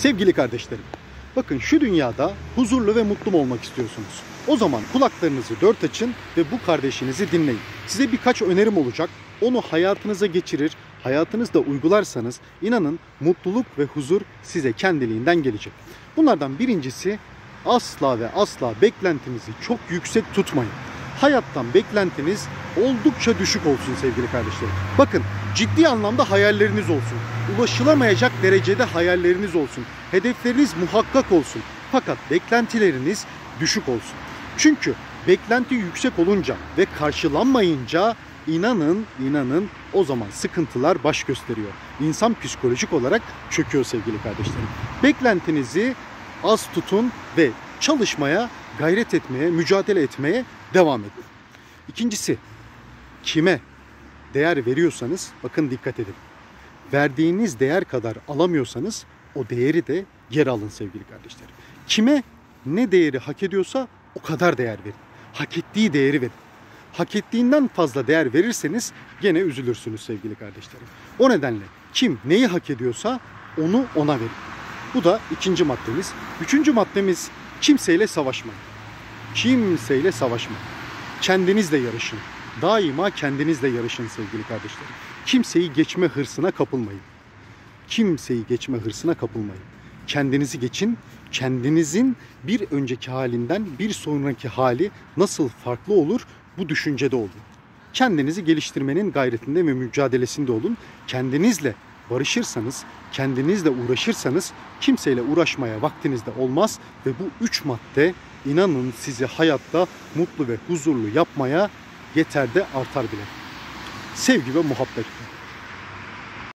Sevgili kardeşlerim, bakın şu dünyada huzurlu ve mutlu mu olmak istiyorsunuz? O zaman kulaklarınızı dört açın ve bu kardeşinizi dinleyin. Size birkaç önerim olacak. Onu hayatınıza geçirir, hayatınızda uygularsanız inanın mutluluk ve huzur size kendiliğinden gelecek. Bunlardan birincisi asla ve asla beklentinizi çok yüksek tutmayın. Hayattan beklentiniz oldukça düşük olsun sevgili kardeşlerim. Bakın ciddi anlamda hayalleriniz olsun. Ulaşılamayacak derecede hayalleriniz olsun. Hedefleriniz muhakkak olsun. Fakat beklentileriniz düşük olsun. Çünkü beklenti yüksek olunca ve karşılanmayınca inanın inanın o zaman sıkıntılar baş gösteriyor. İnsan psikolojik olarak çöküyor sevgili kardeşlerim. Beklentinizi az tutun ve çalışmaya, gayret etmeye, mücadele etmeye devam edin. İkincisi, kime değer veriyorsanız bakın dikkat edin. Verdiğiniz değer kadar alamıyorsanız o değeri de geri alın sevgili kardeşlerim. Kime ne değeri hak ediyorsa o kadar değer verin. Hak ettiği değeri verin. Hak ettiğinden fazla değer verirseniz gene üzülürsünüz sevgili kardeşlerim. O nedenle kim neyi hak ediyorsa onu ona verin. Bu da ikinci maddemiz. Üçüncü maddemiz kimseyle savaşmayın. Kimseyle savaşmayın. Kendinizle yarışın. Daima kendinizle yarışın sevgili kardeşlerim. Kimseyi geçme hırsına kapılmayın. Kimseyi geçme hırsına kapılmayın. Kendinizi geçin. Kendinizin bir önceki halinden bir sonraki hali nasıl farklı olur bu düşüncede olun. Kendinizi geliştirmenin gayretinde ve mücadelesinde olun. Kendinizle barışırsanız, kendinizle uğraşırsanız kimseyle uğraşmaya vaktiniz de olmaz ve bu üç madde inanın sizi hayatta mutlu ve huzurlu yapmaya yeter de artar bile. Sevgi ve muhabbet.